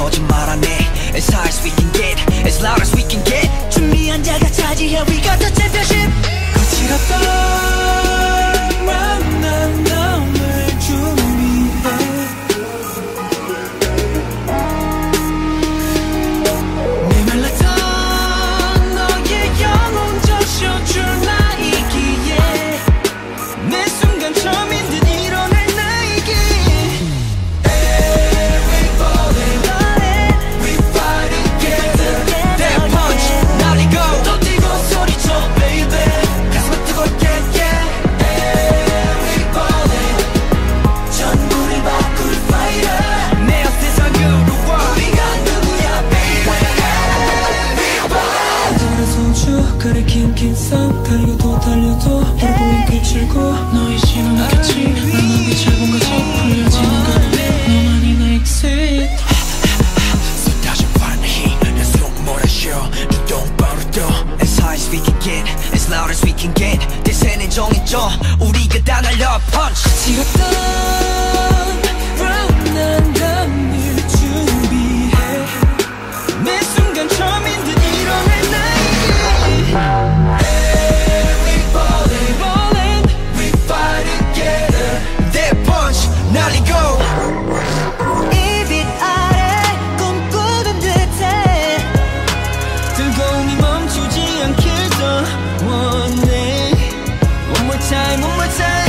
거짓말 안해 As high as we can get As loud as we can get 항상 달려도 달려도 얼굴은 비칠고 네. 너의 심은 막혔지. 마음이 짧은 거지 풀려지는 건 너만이 나 exit. 쏟아져 파는 힘내 속몰아 쉬어. 주동바로 떠. As high as we can get As loud as we can get. 대세는 정해져. 우리가 다 날려 punch. 지겹다. 않게 더 원해. One more time, one more time.